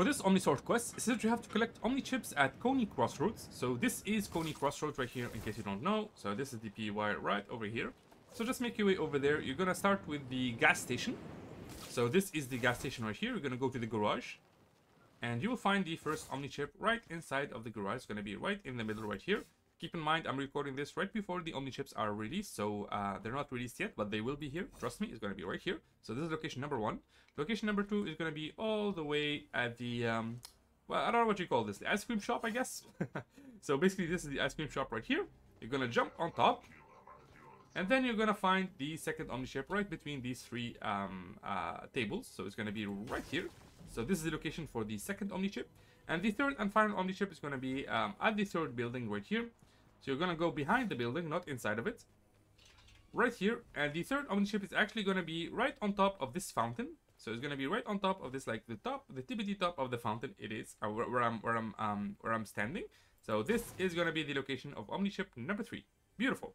For this Omnisword quest, it says you have to collect Omni chips at Coney Crossroads. So this is Coney Crossroads right here, in case you don't know. So this is the POI right over here. So just make your way over there. You're gonna start with the gas station. So this is the gas station right here. You're gonna go to the garage. And you will find the first Omni chip right inside of the garage. It's gonna be right in the middle right here. Keep in mind, I'm recording this right before the Omni chips are released, so uh, they're not released yet, but they will be here. Trust me, it's going to be right here. So this is location number one. Location number two is going to be all the way at the, um, well, I don't know what you call this, the ice cream shop, I guess. so basically, this is the ice cream shop right here. You're going to jump on top, and then you're going to find the second Omni chip right between these three um, uh, tables. So it's going to be right here. So this is the location for the second Omni chip. And the third and final Omni chip is going to be um, at the third building right here. So you're gonna go behind the building, not inside of it. Right here, and the third omni-chip is actually gonna be right on top of this fountain. So it's gonna be right on top of this, like the top, the tippity top of the fountain. It is uh, where, where, I'm, where I'm, um, where I'm standing. So this is gonna be the location of omni-chip number three. Beautiful.